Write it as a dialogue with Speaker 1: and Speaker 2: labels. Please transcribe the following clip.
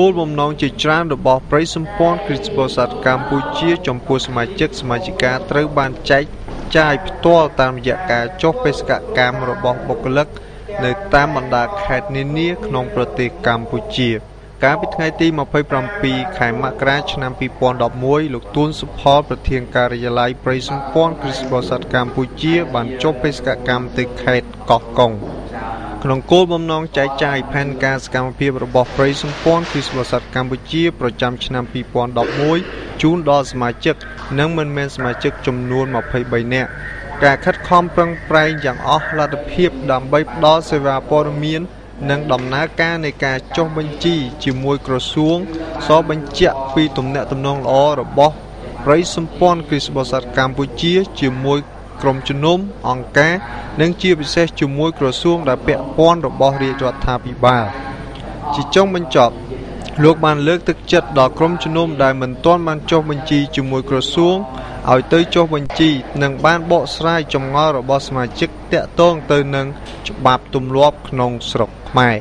Speaker 1: គោលបំណងជាច្រើនរបស់ប្រិយសម្ព័ន្ធគ្រីស្ទបរិស័ទកម្ពុជាចំពោះសមាជិកសមាជិកាត្រូវបានចែកចាយផ្ទាល់តាមរយៈការចុះបេសកកម្មរបស់បុគ្គលិកនៅតាមបណ្ដាខេត្តនានាក្នុងប្រទេសកម្ពុជា កាលពីថ្ងៃទី27ខែមករាឆ្នាំ2011លោកទួនសុផលប្រធានការិយាល័យប្រិយសម្ព័ន្ធគ្រីស្ទបរិស័ទកម្ពុជា បានចុះបេសកកម្មទៅខេត្តកោះកុងក្នុងគោលបំណងចែកចាយផែនការសកម្មភាពរបស់ប្រិយសម្ព័ន្ធគ្រីស្ទបរិស័ទកម្ពុជា ប្រចាំឆ្នាំ2011ជូនដល់សមាជិក និងមិនមែនសមាជិកចំនួន23នាក់ការខិតខំប្រឹងប្រែងយ៉ាងអស់លទ្ធភាពដើម្បីផ្ដល់សេវាព័ត៌មាន និងដំណើរការនៃការចុះបញ្ជីជាមួយក្រសួងសបញ្ជាក់ពីទំនាក់ទំនងល្អរបស់ប្រិយសម្ព័ន្ធគ្រីស្ទបរិស័ទកម្ពុជាជាមួយក្រុមជំនុំអង្គការនិងជាពិសេសជាមួយក្រសួងដែលពាក់ព័ន្ធរបស់រាជរដ្ឋាភិបាលជាចុងបញ្ចប់លោកបានលើកទឹកចិត្តដល់ក្រុមជំនុំដែលមិនទាន់បានចុះបញ្ជីជាមួយក្រសួង ឲ្យទៅចុះបញ្ជីនិងបានបកស្រាយចម្ងល់របស់សមាជិកតាក់ទងទៅនឹងច្បាប់ទម្លាប់ក្នុងស្រុកខ្មែរ